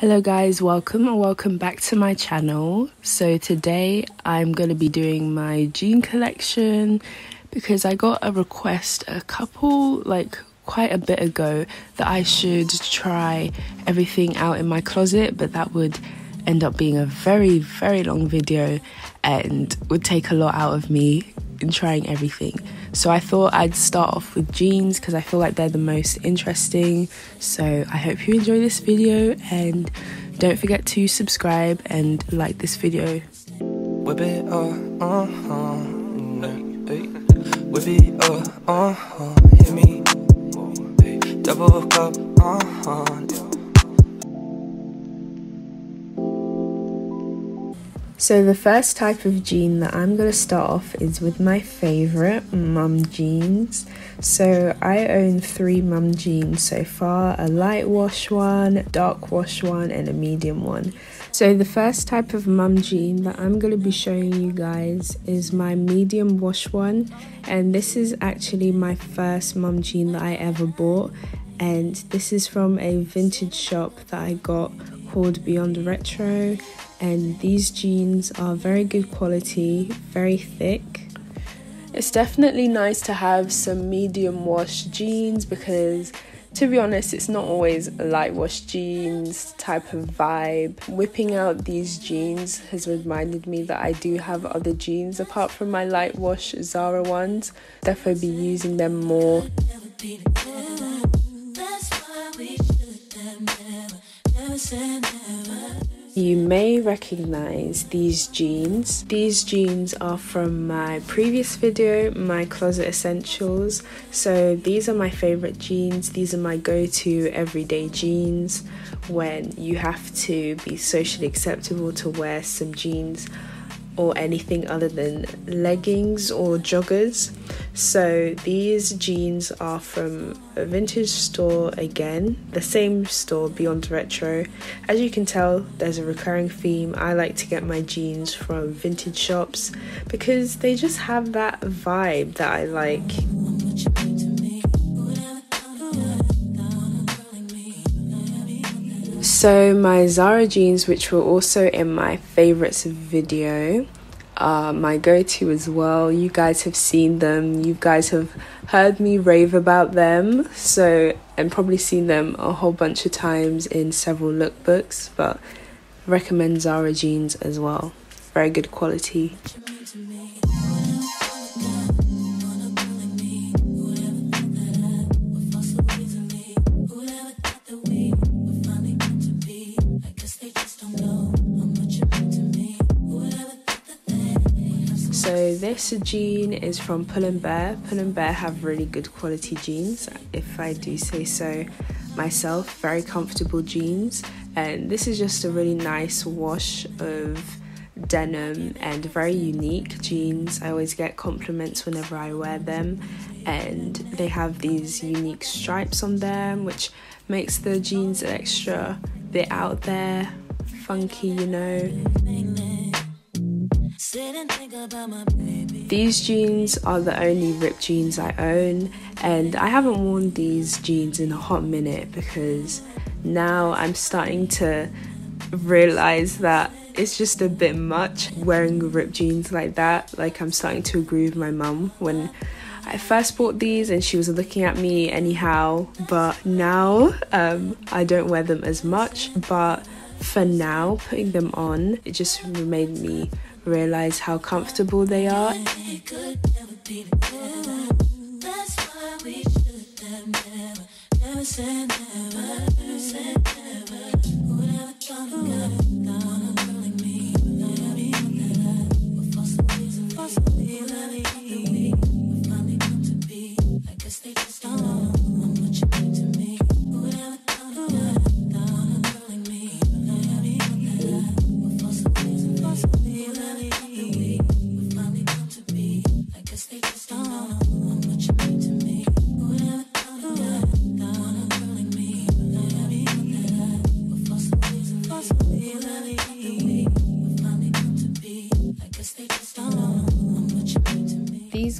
Hello guys, welcome or welcome back to my channel. So today I'm going to be doing my jean collection because I got a request a couple like quite a bit ago that I should try everything out in my closet, but that would end up being a very very long video and would take a lot out of me in trying everything. So I thought I'd start off with jeans because I feel like they're the most interesting. So I hope you enjoy this video and don't forget to subscribe and like this video. Whip it double cup, uh-huh. So the first type of jean that I'm going to start off is with my favorite mum jeans. So I own three mum jeans so far, a light wash one, dark wash one and a medium one. So the first type of mum jean that I'm going to be showing you guys is my medium wash one and this is actually my first mum jean that I ever bought and this is from a vintage shop that I got called Beyond Retro and these jeans are very good quality, very thick. It's definitely nice to have some medium wash jeans because to be honest, it's not always a light wash jeans type of vibe. Whipping out these jeans has reminded me that I do have other jeans apart from my light wash Zara ones. Definitely be using them more. You may recognize these jeans. These jeans are from my previous video, my closet essentials. So these are my favorite jeans. These are my go-to everyday jeans when you have to be socially acceptable to wear some jeans or anything other than leggings or joggers. So these jeans are from a vintage store again, the same store Beyond Retro. As you can tell, there's a recurring theme. I like to get my jeans from vintage shops because they just have that vibe that I like. So my Zara jeans, which were also in my favorites video, are my go-to as well. You guys have seen them. You guys have heard me rave about them. So and probably seen them a whole bunch of times in several lookbooks. But recommend Zara jeans as well. Very good quality. This jean is from Pull Bear. Pull and Bear have really good quality jeans, if I do say so myself. Very comfortable jeans, and this is just a really nice wash of denim and very unique jeans. I always get compliments whenever I wear them, and they have these unique stripes on them, which makes the jeans extra bit out there, funky, you know. These jeans are the only ripped jeans I own, and I haven't worn these jeans in a hot minute because now I'm starting to realize that it's just a bit much wearing ripped jeans like that. Like, I'm starting to agree with my mum when I first bought these and she was looking at me anyhow, but now um, I don't wear them as much. But for now, putting them on, it just made me realize how comfortable they are. These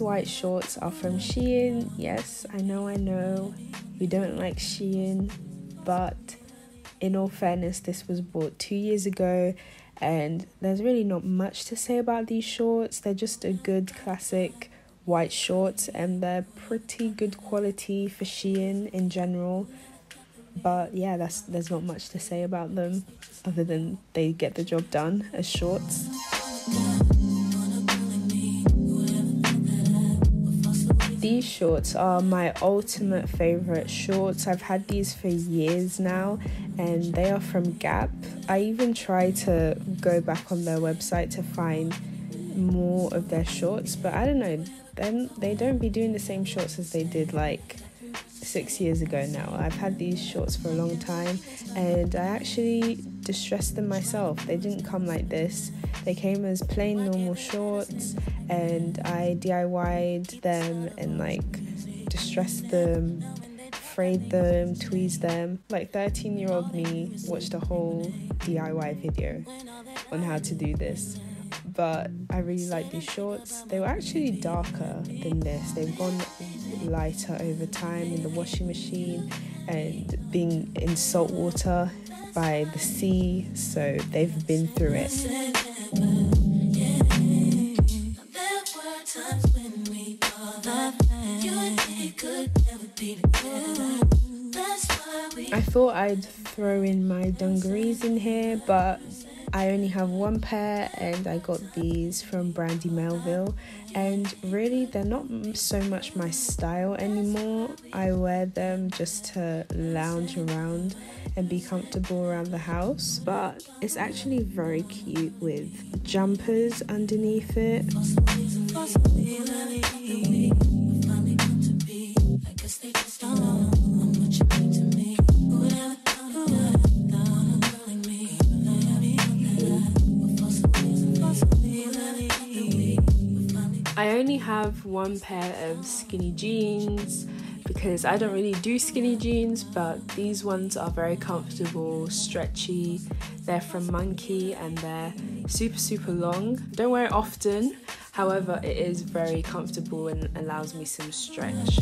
white shorts are from Shein. Yes, I know, I know. We don't like Shein, but in all fairness, this was bought two years ago, and there's really not much to say about these shorts. They're just a good classic white shorts, and they're pretty good quality for Shein in general. But yeah, that's there's not much to say about them other than they get the job done as shorts. These shorts are my ultimate favorite shorts. I've had these for years now and they are from Gap. I even try to go back on their website to find more of their shorts, but I don't know, then they don't be doing the same shorts as they did like six years ago now. I've had these shorts for a long time and I actually distressed them myself. They didn't come like this. They came as plain normal shorts and I DIY'd them and like distressed them, frayed them, tweezed them. Like 13 year old me watched a whole DIY video on how to do this. But I really like these shorts. They were actually darker than this. They've gone lighter over time in the washing machine and being in salt water by the sea, so they've been through it. I thought I'd throw in my dungarees in here, but I only have one pair and I got these from Brandy Melville and really they're not so much my style anymore. I wear them just to lounge around and be comfortable around the house, but it's actually very cute with jumpers underneath it. Have one pair of skinny jeans because I don't really do skinny jeans, but these ones are very comfortable, stretchy. They're from Monki and they're super, super long. Don't wear it often, however, it is very comfortable and allows me some stretch.